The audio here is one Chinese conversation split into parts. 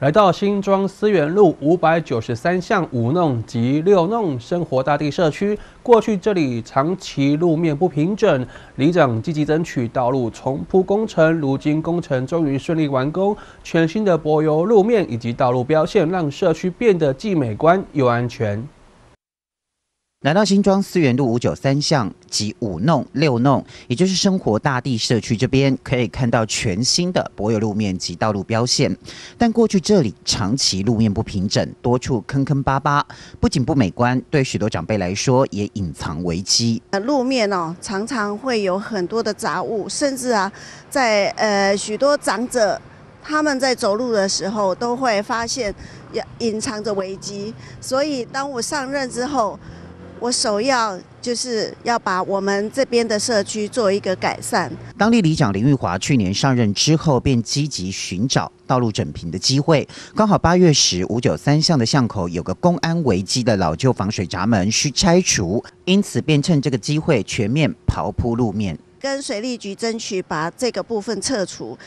来到新庄思源路五百九十三巷五弄及六弄生活大地社区，过去这里长期路面不平整，里长积极争取道路重铺工程，如今工程终于顺利完工，全新的柏油路面以及道路标线，让社区变得既美观又安全。来到新庄思源路五九三巷及五弄六弄，也就是生活大地社区这边，可以看到全新的柏油路面及道路标线。但过去这里长期路面不平整，多处坑坑巴巴，不仅不美观，对许多长辈来说也隐藏危机。呃，路面哦，常常会有很多的杂物，甚至啊，在呃许多长者他们在走路的时候，都会发现隐藏着危机。所以当我上任之后，我首要就是要把我们这边的社区做一个改善。当地里长林玉华去年上任之后，便积极寻找道路整平的机会。刚好八月时五九三巷的巷口有个公安危机的老旧防水闸门需拆除，因此便趁这个机会全面刨铺路面，跟水利局争取把这个部分撤除。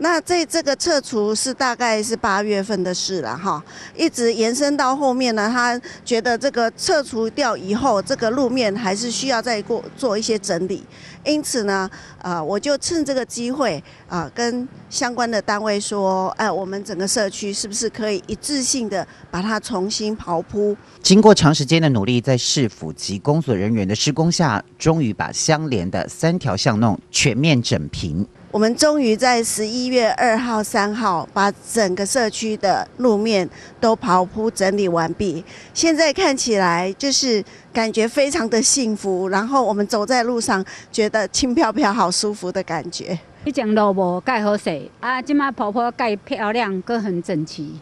那这这个撤除是大概是八月份的事了哈，一直延伸到后面呢，他觉得这个撤除掉以后，这个路面还是需要再过做一些整理，因此呢，呃，我就趁这个机会啊，跟相关的单位说，哎，我们整个社区是不是可以一致性的把它重新刨铺？经过长时间的努力，在市府及工作人员的施工下，终于把相连的三条巷弄全面整平。我们终于在十一月二号、三号把整个社区的路面都刨铺整理完毕。现在看起来就是感觉非常的幸福，然后我们走在路上觉得轻飘飘、好舒服的感觉。以前路无盖好势，啊，今麦婆婆盖漂亮，搁很整齐。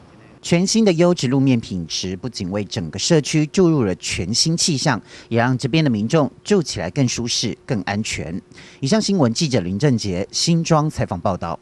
全新的优质路面品质，不仅为整个社区注入了全新气象，也让这边的民众住起来更舒适、更安全。以上新闻记者林正杰新庄采访报道。